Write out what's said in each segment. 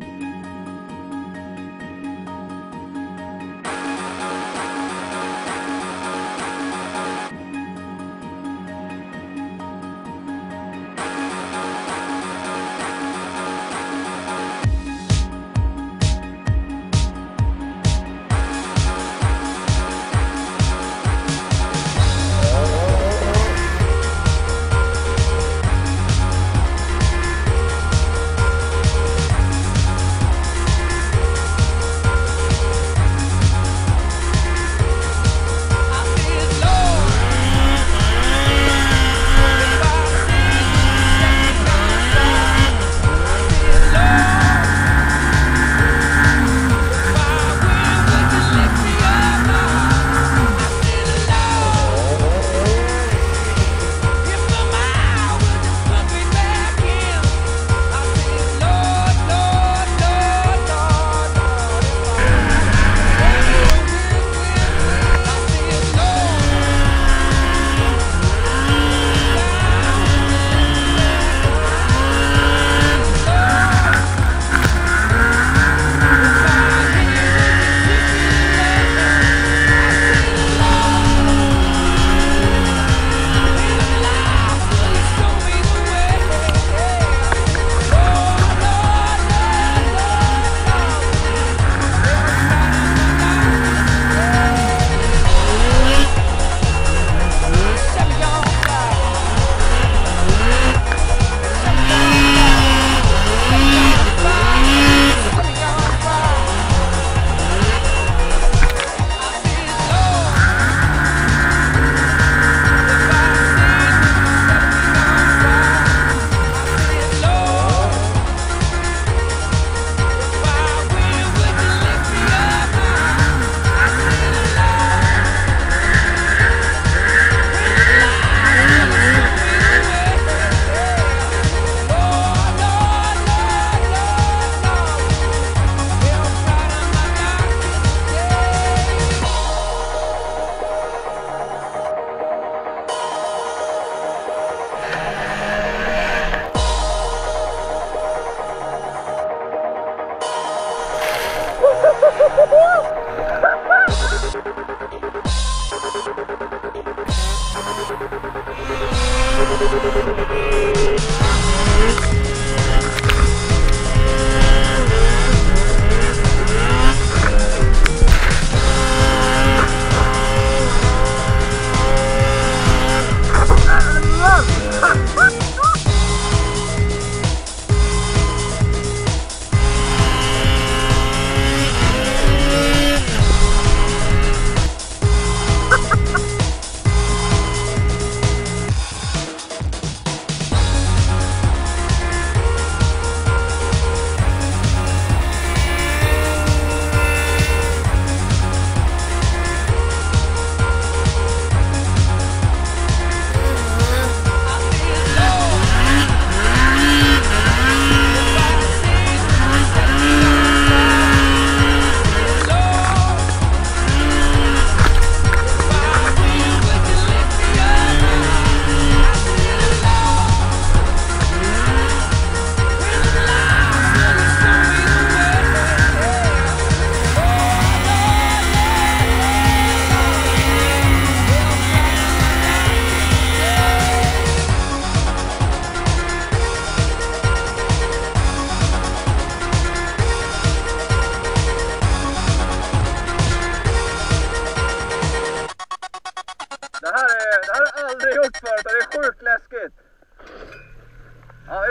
Det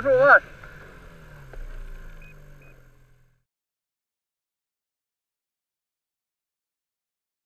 är, det